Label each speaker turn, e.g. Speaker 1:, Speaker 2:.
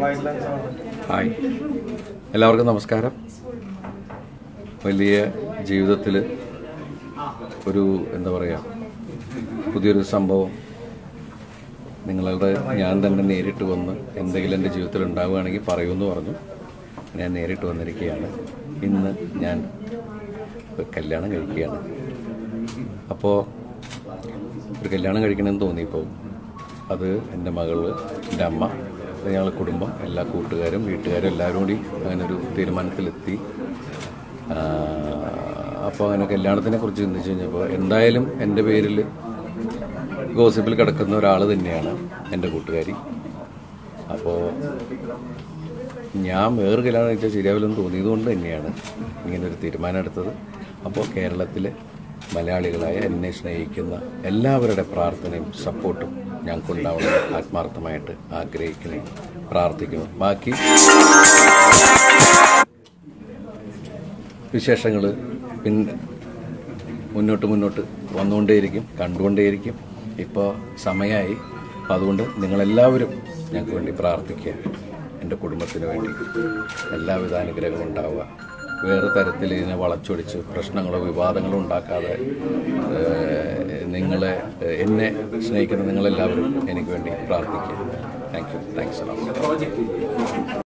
Speaker 1: Hi. എല്ലാവർക്കും നമസ്കാരം. വലിയ ജീവിതത്തിൽ ഒരു എന്താ പറയുക പുതിയൊരു സംഭവം നിങ്ങളുടെ ഞാൻ തന്നെ നേരിട്ട് വന്ന് എന്തെങ്കിലും എന്റെ ജീവിതത്തിൽ ഉണ്ടാവുകയാണെങ്കിൽ പറയുമെന്ന് പറഞ്ഞു. ഞാൻ നേരിട്ട് വന്നിരിക്കുകയാണ്. ഇന്ന് ഞാൻ കല്യാണം കഴിക്കുകയാണ്. അപ്പോൾ ഒരു കല്യാണം കഴിക്കണമെന്ന് തോന്നിയപ്പോൾ അത് എന്റെ മകൾ എന്റെ അമ്മ ഞങ്ങൾ കുടുംബം എല്ലാ കൂട്ടുകാരും വീട്ടുകാരും എല്ലാവരും കൂടി അങ്ങനൊരു തീരുമാനത്തിലെത്തി. അപ്പോൾ അങ്ങനെ കല്യാണത്തിനെ കുറിച്ച് ചിന്തിച്ച് കഴിഞ്ഞപ്പോൾ എന്തായാലും എന്റെ പേരിൽ ഗോസിപ്പിൽ കിടക്കുന്ന ഒരാൾ തന്നെയാണ് എന്റെ കൂട്ടുകാരി. അപ്പോൾ ഞാൻ വേറെ കല്യാണം കഴിച്ചാൽ ശരിയാവില്ലെന്ന് തോന്നിയതുകൊണ്ട് തന്നെയാണ് ഇങ്ങനൊരു തീരുമാനം എടുത്തത്. അപ്പോൾ കേരളത്തിലെ മലയാളികളായ എന്നെ സ്നേഹിക്കുന്ന എല്ലാവരുടെ പ്രാർത്ഥനയും സപ്പോർട്ടും ഞങ്ങൾക്കുണ്ടാവണമെന്ന് ആത്മാർത്ഥമായിട്ട് ആഗ്രഹിക്കുന്നു പ്രാർത്ഥിക്കുന്നു. ബാക്കി വിശേഷങ്ങൾ പിന്നെ മുന്നോട്ട് മുന്നോട്ട് വന്നുകൊണ്ടേയിരിക്കും കണ്ടുകൊണ്ടേയിരിക്കും. ഇപ്പോൾ സമയമായി അപ്പോൾ അതുകൊണ്ട് നിങ്ങളെല്ലാവരും ഞങ്ങൾക്ക് വേണ്ടി പ്രാർത്ഥിക്കുക. എന്റെ കുടുംബത്തിന് വേണ്ടി. എല്ലാവിധ അനുഗ്രഹങ്ങളും ഉണ്ടാവുക. വേറെ തരത്തിൽ ഇതിനെ വളച്ചൊടിച്ച് പ്രശ്നങ്ങളോ വിവാദങ്ങളോ ഉണ്ടാക്കാതെ നിങ്ങളെ എന്നെ സ്നേഹിക്കുന്ന നിങ്ങളെല്ലാവരും എനിക്ക് വേണ്ടി പ്രാർത്ഥിക്കുക താങ്ക് യു താങ്ക്സ്